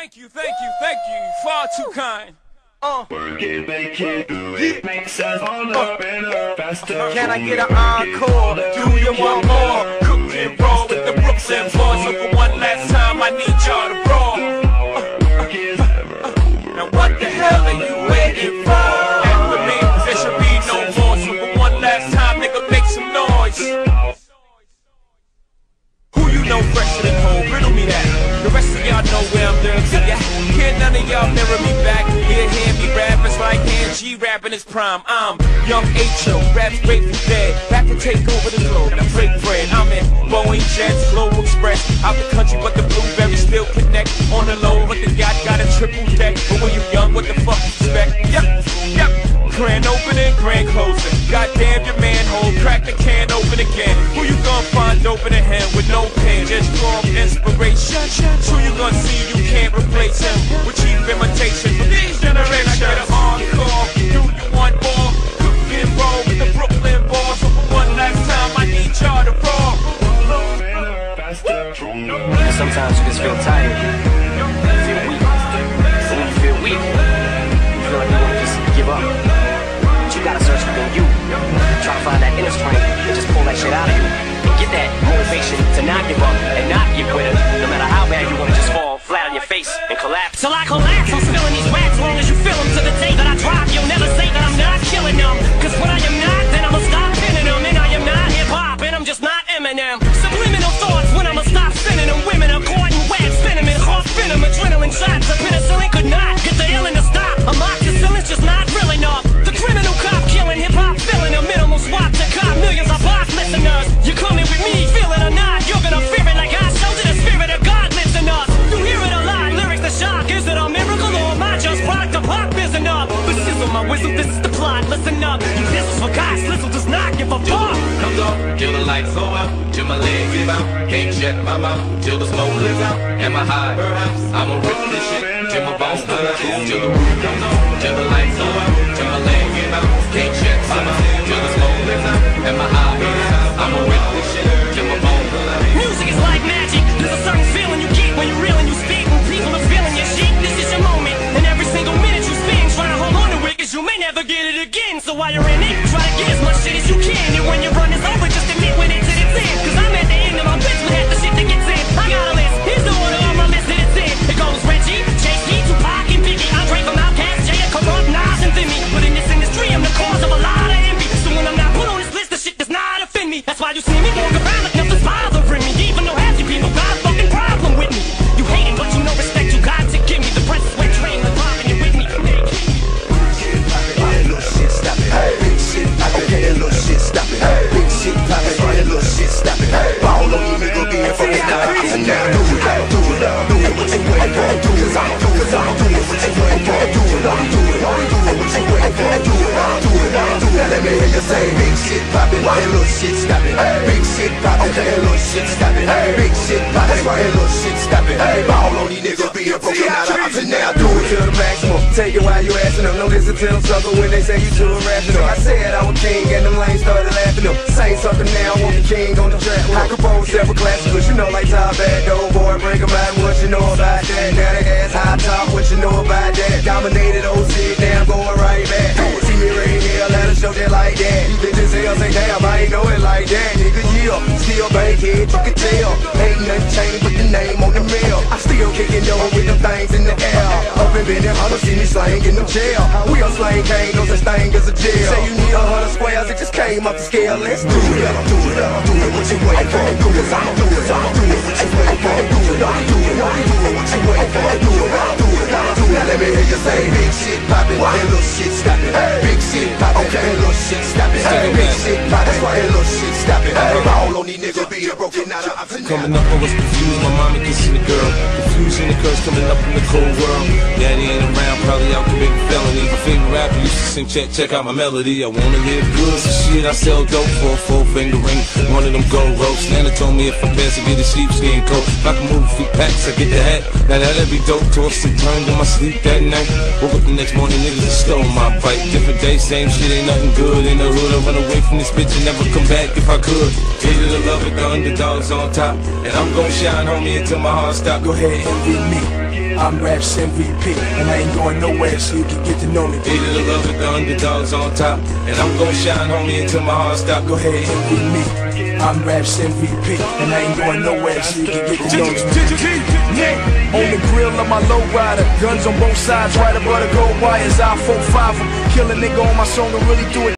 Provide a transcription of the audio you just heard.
Thank you, thank you, thank you. Far too kind. Uh. Work it, make it, do it. Makes us all up better, faster. Can I get an encore? Do you want more? Know where I'm dirty. Yeah. Can't none of y'all mirror me back. Yeah, hear me rap. It's like hand G rapping his prime. I'm young H.O. Raps grateful dead. Back to take over the globe. Now break bread. I'm in Boeing Jets, Global Express. Out the country, but the blueberries still connect. On the low, but the yacht got a triple deck. But when you young, what the fuck you expect? Yep, yep. Grand opening, grand closing. Goddamn your manhole, crack the can open again. Who you gonna find open a hand with no pen? Just strong inspiration. Who can't replace him with cheap imitation these generations? I get a encore. Do you want more? Cook and roll with the Brooklyn boys. So for one last time, I need y'all to roll. Sometimes you just feel tired, feel weak. When you feel weak, you feel like you want to just give up. But you gotta you. Try to find that inner strength and just pull that shit out of you. And get that motivation to not give up and not get quit no matter how bad you wanna just fall your face and collapse. Till I collapse, I'm spilling these wax long as you feel them to the day that I drop. You'll never say that I'm not killing them. Cause when I am not, then I'ma stop pinning them. And I am not hip hop, and I'm just not Eminem. Till my legs give out. Can't shut my mouth till the smoke clears out. Am I high? I'ma rip this shit till my bones come out. Till the roof comes on, till the lights go out, till my legs give out. Never get it again. So while you're in it, try to get as much shit as you can. And when your run is over, just admit when it's at its end. Let me hear you say, big shit, pop it. That little shit, stop it. Big shit, pop it. That little shit, stop it. Big shit, pop it. That little shit, stop it. Ball on these niggas being broken out. And now do it to the maximum. Take it while you asking them. Don't listen to them sucker when they say you too irrational. I said I was king and them lanes started laughing them. Say something now, want the king on the track. I compose several classes, but you know like Top Bad, though, boy, bring 'em out. What you know about that? Now they ass high top, what you know about that? Dominated OC, Hell say, damn, I ain't know it like that. Nigga, yeah, still bankhead, you can tell. Ain't nothing changed but the name on the mill. I still kicking dough with them things in the air. Up in Benny Hunter, see me slang in the jail. We on slang, ain't no such thing as a jail. Say you need a hundred squares, it just came off the scale. Let's do it, do it, do it, what you waiting for? That little shit stoppin'. Big shit poppin', why that little shit stoppin'? Ball on these niggas being broken out of. Coming up, I was confused. My mommy kissing the girl. Confusion the curse coming up in the cold world. Sing, check, check out my melody. I wanna live good, so shit, I sell dope for a four finger ring. One of them gold ropes. Nana told me if I pass, I get a sheepskin coat. If I can move a few packs, I get the hat. Now that'd be dope. Tossed and turned in my sleep that night. Woke up the next morning, niggas just stole my bike. Different day, same shit, ain't nothing good in the hood. I run away from this bitch and never come back if I could. Hated the love it, the underdogs on top. And I'm gon' shine, homie, until my heart stop. Go ahead, envy me. I'm Raps MVP, and I ain't going nowhere so you can get to know me. Hated the love with the underdogs on top. And I'm gonna shine, homie, until my heart stop. Go ahead, envy me. I'm Raps MVP, and I ain't going nowhere so you can get to know me. On the grill of my low rider, guns on both sides, right above the gold wires. I 4 5 killing nigga on my song and really do it.